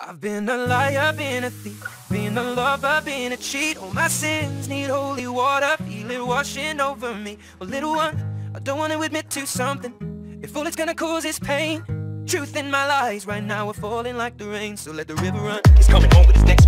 I've been a liar, been a thief, been a lover, been a cheat. All my sins need holy water, feel it washing over me. Well, little one, I don't want to admit to something. If all it's gonna cause is pain, truth in my lies right now are falling like the rain. So let the river run. He's coming home with his neck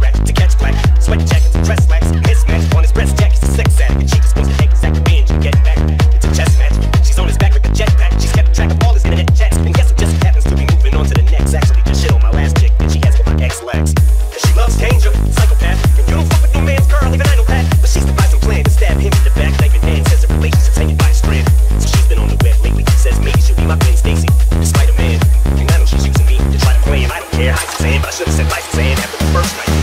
Stacy, despite a man. And I know she's using me to try to play him. I don't care how she's saying, but I should have said life saying after the first night.